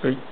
Great.